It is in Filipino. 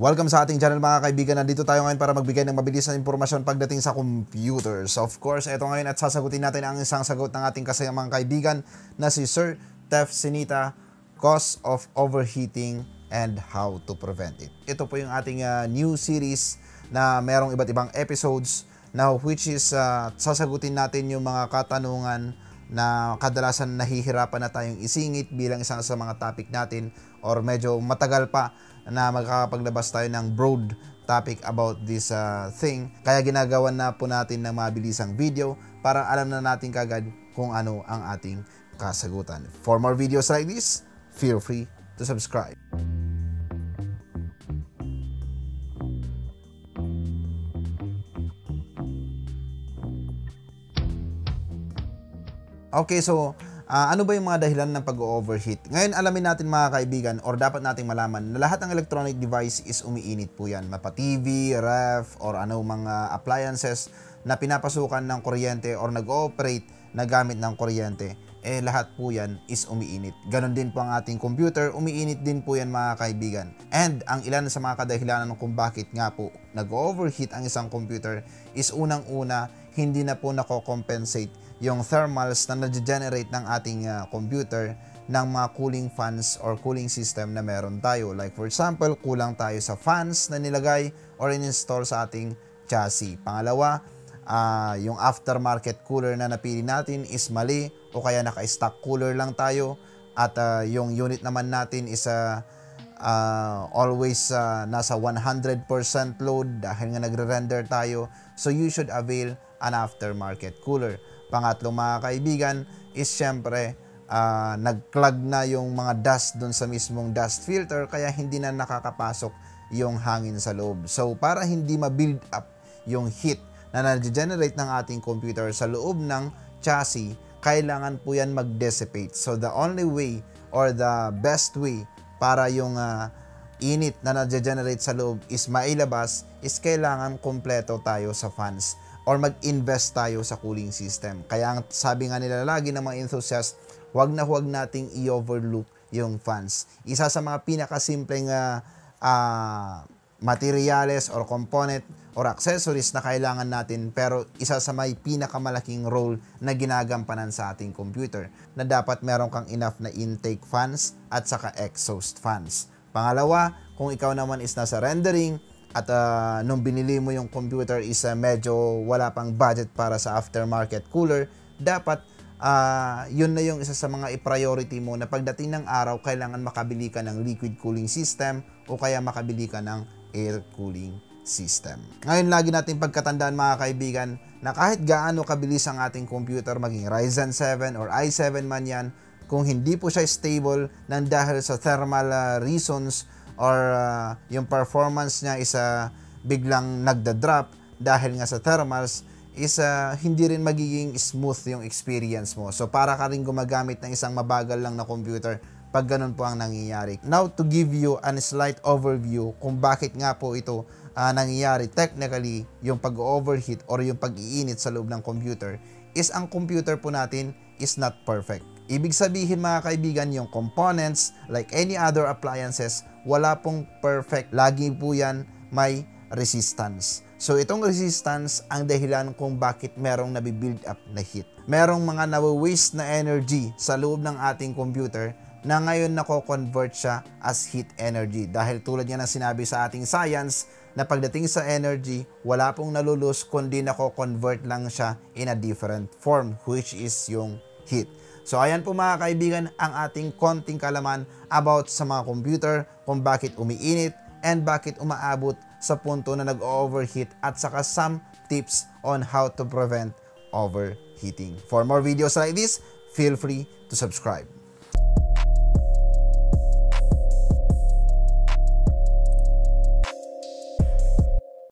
Welcome sa ating channel mga kaibigan. Nandito tayo ngayon para magbigay ng mabilis na impormasyon pagdating sa computers. Of course, ito ngayon at sasagutin natin ang isang sagot ng ating kasayang mga kaibigan na si Sir Tef Sinita, Cause of Overheating and How to Prevent It. Ito po yung ating uh, new series na merong iba't ibang episodes na which is uh, sasagutin natin yung mga katanungan na kadalasan nahihirapan na tayong isingit bilang isang sa mga topic natin or medyo matagal pa na magkakapaglabas tayo ng broad topic about this uh, thing. Kaya ginagawa na po natin ng mabilisang video para alam na natin kagad kung ano ang ating kasagutan. For more videos like this, feel free to subscribe. Okay, so Uh, ano ba yung mga dahilan ng pag-overheat? Ngayon, alamin natin mga kaibigan or dapat nating malaman na lahat ng electronic device is umiinit po yan. Mapa TV, ref, or ano mga appliances na pinapasukan ng kuryente or nag-ooperate na gamit ng kuryente, eh lahat po yan is umiinit. Ganon din po ang ating computer, umiinit din po yan mga kaibigan. And ang ilan sa mga kadahilanan kung bakit nga po nag-overheat ang isang computer is unang-una, hindi na po nako-compensate yung thermals na nag-generate ng ating uh, computer ng mga cooling fans or cooling system na meron tayo. Like for example, kulang tayo sa fans na nilagay or in-install sa ating chassis. Pangalawa, uh, yung aftermarket cooler na napili natin is mali o kaya naka-stock cooler lang tayo at uh, yung unit naman natin is uh, uh, always uh, nasa 100% load dahil nga nagre-render tayo. So you should avail an aftermarket cooler. Pangatlong mga kaibigan is syempre uh, nag-clog na yung mga dust dun sa mismong dust filter kaya hindi na nakakapasok yung hangin sa loob. So para hindi ma-build up yung heat na na-generate ng ating computer sa loob ng chassis, kailangan po yan mag-dissipate. So the only way or the best way para yung uh, init na na-generate sa loob is mailabas is kailangan kompleto tayo sa fans or mag-invest tayo sa cooling system. Kaya ang sabi nga nila lagi ng mga enthusiast, wag na wag nating i-overlook yung fans. Isa sa mga pinakasimpleng uh, uh, materials or component or accessories na kailangan natin pero isa sa may pinakamalaking role na ginagampanan sa ating computer na dapat meron kang enough na intake fans at saka exhaust fans. Pangalawa, kung ikaw naman is nasa rendering, at uh, nung binili mo yung computer is uh, medyo wala pang budget para sa aftermarket cooler, dapat uh, yun na yung isa sa mga i-priority mo na pagdating ng araw, kailangan makabili ka ng liquid cooling system o kaya makabili ka ng air cooling system. Ngayon, lagi natin pagkatandaan mga kaibigan na kahit gaano kabilis ang ating computer, maging Ryzen 7 or i7 man yan, kung hindi po siya stable nang dahil sa thermal uh, reasons or uh, yung performance niya is uh, biglang nagda-drop dahil nga sa thermals is uh, hindi rin magiging smooth yung experience mo. So para ka rin gumagamit ng isang mabagal lang na computer pag ganun po ang nangyayari. Now to give you a slight overview kung bakit nga po ito uh, nangyayari technically yung pag-overheat or yung pag-iinit sa loob ng computer is ang computer po natin is not perfect. Ibig sabihin mga kaibigan, yung components like any other appliances wala pong perfect. Lagi po yan may resistance. So itong resistance ang dahilan kung bakit merong nabibuild up na heat. Merong mga nawa-waste na energy sa loob ng ating computer na ngayon nako-convert siya as heat energy. Dahil tulad nga ng sinabi sa ating science, na pagdating sa energy, wala pong nalulus kundi nako-convert lang siya in a different form which is yung heat. So ayan po mga kaibigan ang ating konting kalaman about sa mga computer kung bakit umiinit and bakit umaabot sa punto na nag-overheat at saka some tips on how to prevent overheating. For more videos like this, feel free to subscribe.